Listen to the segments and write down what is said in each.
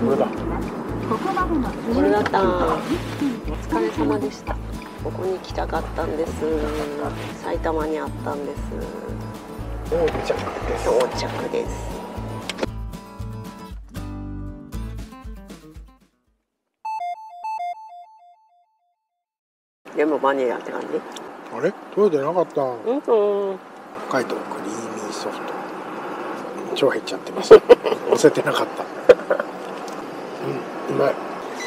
これだ。これだった。お疲れ様でした。ここに来たかったんです。埼玉にあったんです。到着です。到着です。でもバニラって感じ？あれ？取れてなかった。うんうん。北海道クリーミーソフト。超入っちゃってました押せてなかったうんうまい。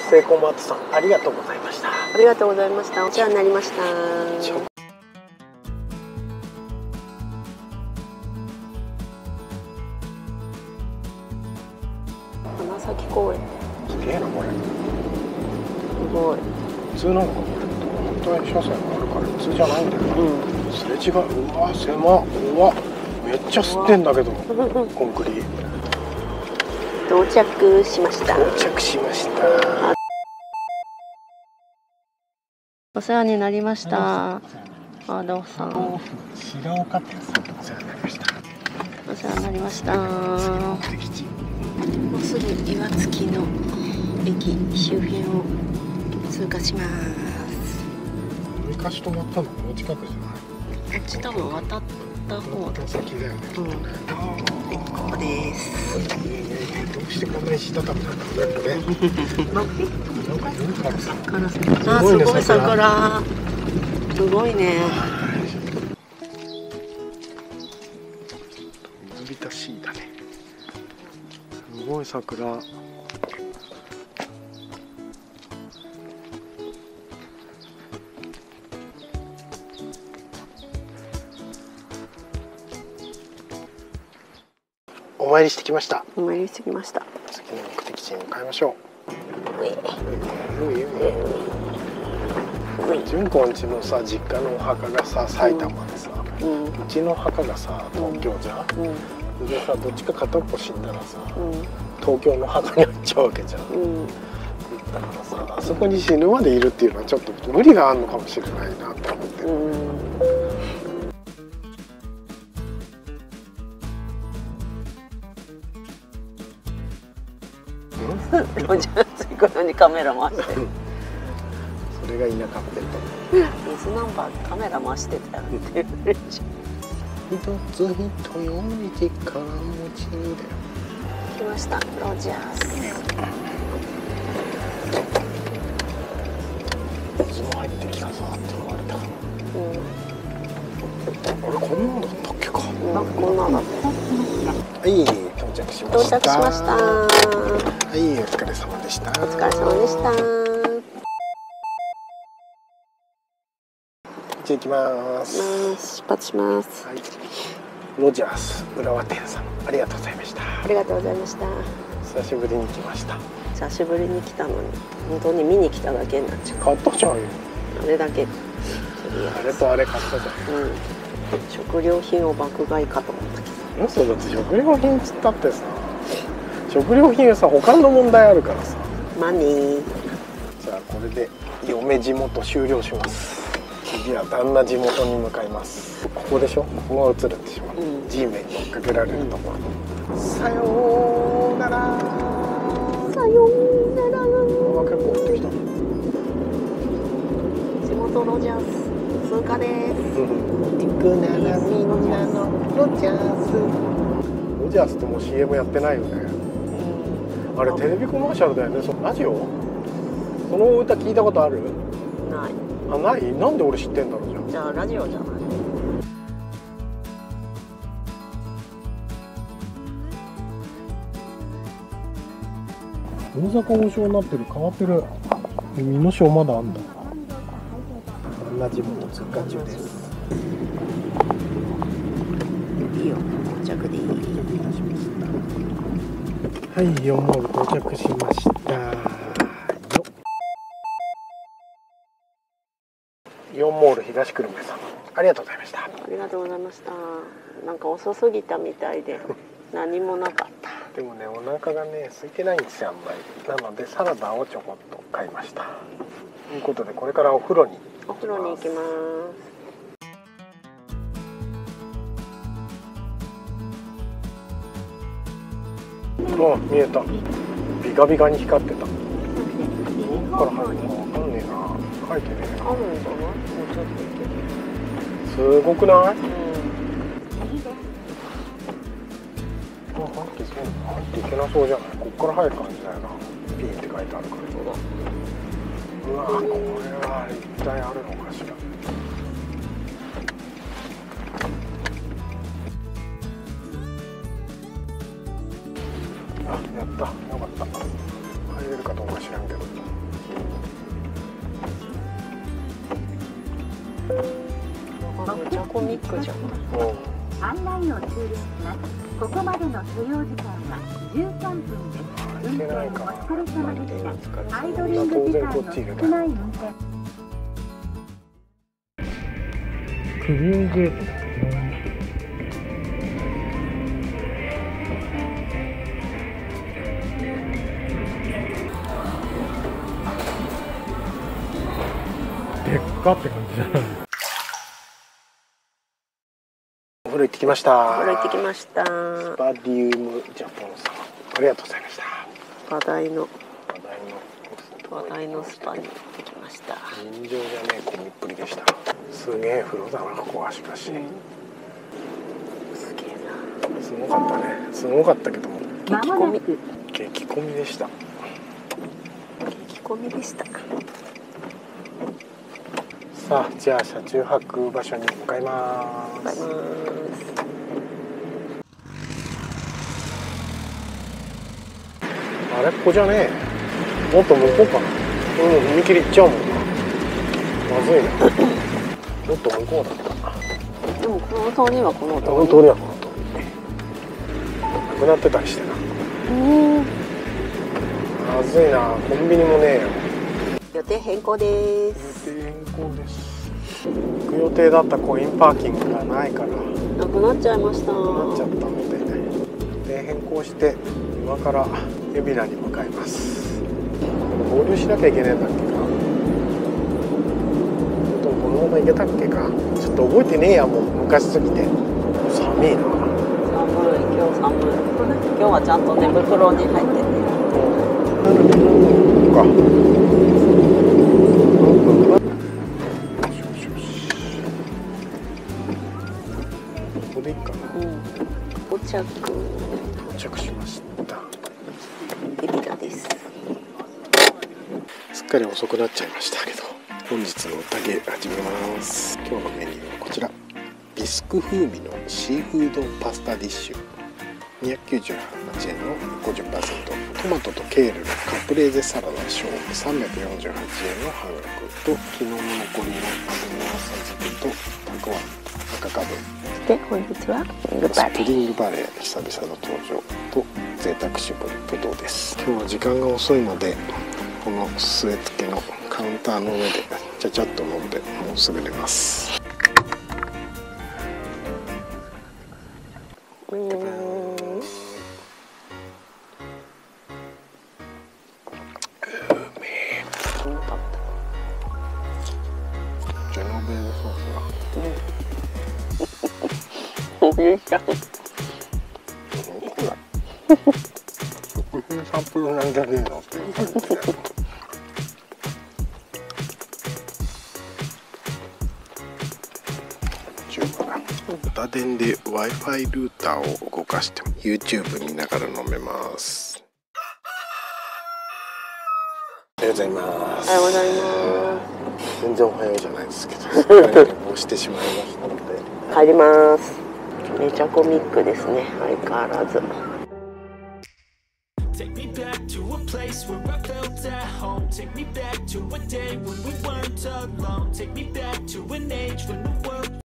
セイコーマートさんありがとうございました。ありがとうございました。お世話になりました。ちょ花咲公園。すげえなこれ。すごい。普通なのかこれ本当に車線があるから普通じゃないんだよ。な、うん。すれ違う。うわ狭っ。うわ。めっちゃ吸ってんだけど。コンクリ到着しました。到着しました。お世話になりました。あどうさん。白岡店さんとお世話になりました。お世話になりました。もうすぐ岩槻の駅周辺を通過します。昔止まったの？この近くじゃない？こっち多分渡った方だ先だよねきっとね、でここですどうしてこん。なにしたためなん。だろうねこれなん。かいるからさからすあごいねすごい桜すごいね水浸しだねすごい桜お参りしてきました。お参りしてきました。次の目的地に向かいましょう。いうういう純子んちのさ実家のお墓がさ埼玉でさ、うん。うちの墓がさ東京じゃん、うん。でさどっちか片っぽ死んだらさうん。東京の墓に入っちゃうわけじゃん。うん。だからさあそこに死ぬまでいるっていうのはちょっと無理があるのかもしれないなって思って。る、うんロジャース行くのにカメラ回して。それが田舎って水ナンバーでカメラ回してたよって言われるじゃん一つ人より力持ちだよ来ましたロジャース水も入ってきたぞって言われた。うんあれこんなんだったっけか。なんかこんなのだった。はい到着しま到した着しました。はいお疲れ様でした。お疲れ様でした。じゃあ行きます。出発します。はい。ロジャース浦和店さんありがとうございました。ありがとうございました。久しぶりに来ました。久しぶりに来たのに。本当に見に来ただけになっちゃ買ったじゃん。あれだけああれとあれ買ったじゃん。うん。食料品を爆買いかと思ったけど嘘だって食料品っつったってさ食料品はさ他の問題あるからさ。マニーじゃあこれで嫁地元終了します。次は旦那地元に向かいます。ここでしょ？ここが映るでしょ、う。ん。G メンに追っかけられるところ、さようなら。さようなら。あ結構降ってきた地元ロジャース通過です。行くならみんなのロジャース。ロジャースってもう CM やってないよね。あれテレビコマーシャルだよね。そラジオ？その歌聞いたことある？ない。あない？なんで俺知ってんだろうじゃんじゃあラジオじゃない。大阪王将になってる変わってる。身の章まだあんだ同じもの通過中です。いいよ。到着でいいはい4モール到着しました。よ。4モール東久留米さんありがとうございました。ありがとうございました。なんか遅すぎたみたいで 何もなかった。でもねお腹がね空いてないんですよあんまり。なのでサラダをちょこっと買いました。ということでこれからお風呂にお風呂に行きます。あ見えた。ビカビカに光ってた。どこから入るかわかんねえな。書いてねえなあるんじゃな。もうちょっと行ける。すごくない？うん。あ、入っていけんの。入っていけなそうじゃない？こっから入る感じだよな。ピンって書いてあるから。そうだうわこれは一体あるのかしらあやったよかった入れるかどうか知らんけどめちゃコミックじゃん案内を終了します。ここまでの所要時間は13分です。した。アイドリング時間の少ない運転。クリーンゲートだねでっかって感じだなお風呂行ってきましたこれ行ってきましたスパディウムジャポンさんありがとうございました話題の。話題の話題のスパに行ってきました。尋常じゃねえ込みっぷりでした。すげえ風呂だなここはしかし、すげえな。すごかったね。すごかったけども。激コミ激混みでした。激コミでしたさあじゃあ車中泊場所に向かいますバイバーあれ？ここじゃねえ。もっと向こうかな。うん踏切行っちゃうもんな。まずいな。もっと向こうだったイでもこの通りはこのこの通通りはこの？通りなくなってたりしてな。りうん。まずいな。コンビニもねえよ。予定変更です。予定変更です。行く予定だったコインパーキングがないから。なくなっちゃいました。なっちゃったので予定変更して今から海老名に向かいます。合流しなきゃいけないんだっけか？とこのまま行けたっけか？ちょっと覚えてねえやもう。昔すぎて。寒いな。寒い今日寒い。今日はちゃんと寝袋に入ってねかここでいいかな。うん。到着。到着しましたエビラですすっかり遅くなっちゃいましたけど。本日の宴始めます。今日のメニューはこちら。ビスク風味のシーフードパスタディッシュ。298円の50%ト。マトとケールのカプレーゼサラダ小348円の半額。と昨日の残りのアブモアサ漬けとたくあん。赤かぶ。で本日はスプリングバレー久々の登場。と贅沢搾りぶどうです。今日は時間が遅いのでこの据え付けのカウンターの上でちゃちゃっと飲んでもうすぐ寝ます。うーん。重かっジェノベーゼソースたおいしかったが。これ食品サンプルなんじゃねえのっていう感じで豚電で w i f i ルーターを動かして YouTube 見ながら飲めますおはようございますおはようございます全然おはようじゃないですけどすっかり寝坊してしまいましたので帰りますめちゃコミックですね相変わらず Take me back to a place where I felt at home. Take me back to a day when we weren't alone. Take me back to an age when